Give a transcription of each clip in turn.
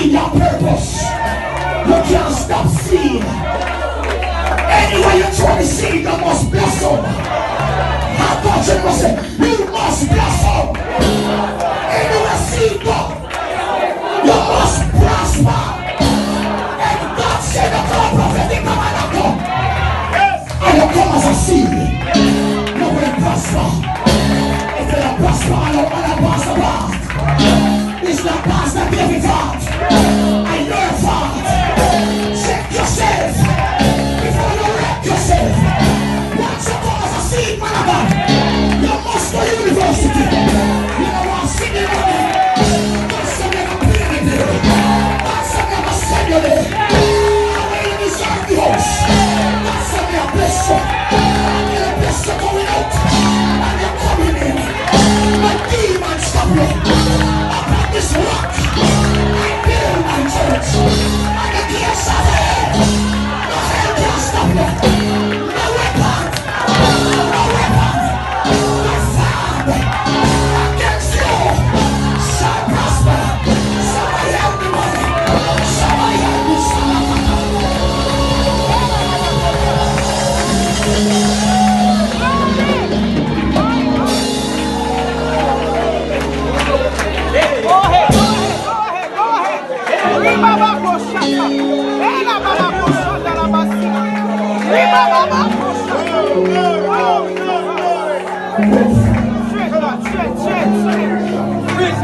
your purpose. You can't stop seeing. Anywhere you try to see, you must blossom. How God you must say,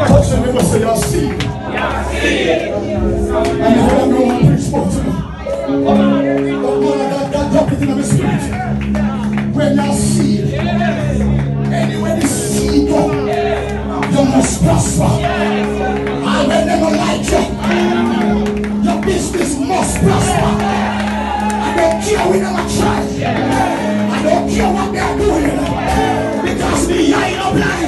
Touch your neighbor, say, "Y'all see." And you drop it in spirit. When y'all see anywhere the you must prosper. I they don't like you, your business must prosper. I don't care we never try. The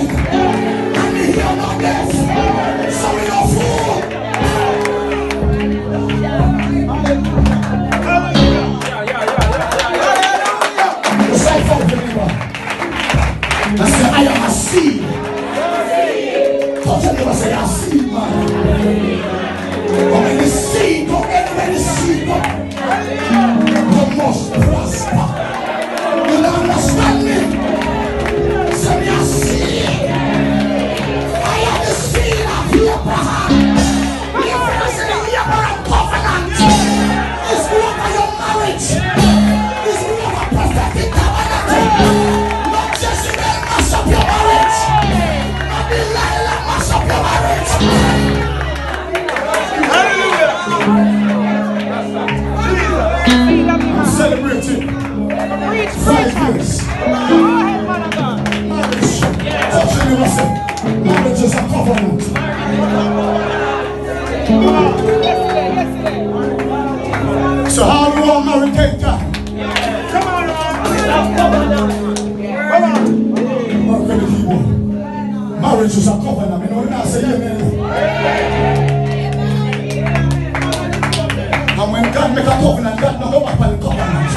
celebrating Preach, five preach. years. Go ahead, man of God. Marriage. Touch your neighbor, say, marriage is a covenant. Yesterday, yesterday. So how do you want marriage take time? Come on, man. Come on. Work with the keyboard. Marriage is a covenant. You know what I say? Amen. And when God make a covenant, God no go back on covenant.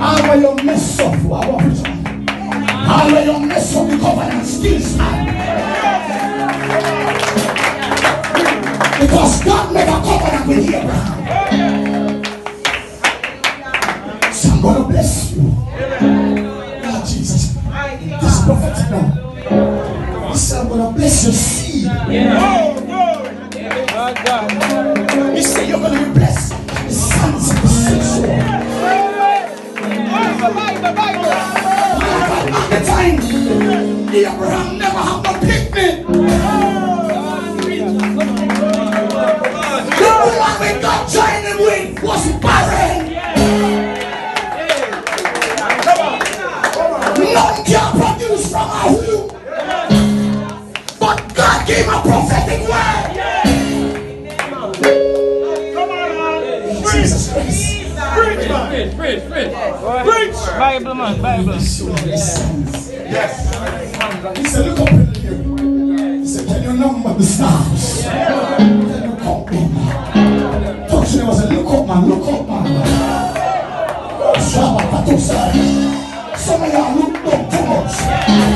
And when you mess up, what happens? And when you mess up, the covenant still stand. Because God made a covenant with Abraham. So I'm gonna bless you. God Jesus. This prophet now. He said, I'm gonna bless your seed. My God. He said, You're gonna be blessed. Sons of Bible. At the time, Abraham never had no picnic. The woman we got him with was barren. None can produce from a womb. But God gave a prophetic word. Jesus Christ. Preach, preach, preach. Preach. Bible, man, Bible. Yes. He said, look up in the. He said, can you number the stars? Can you count them? Touch them and say, look up, man, look up, man. Oh, Shabbat, Some of y'all look up too much.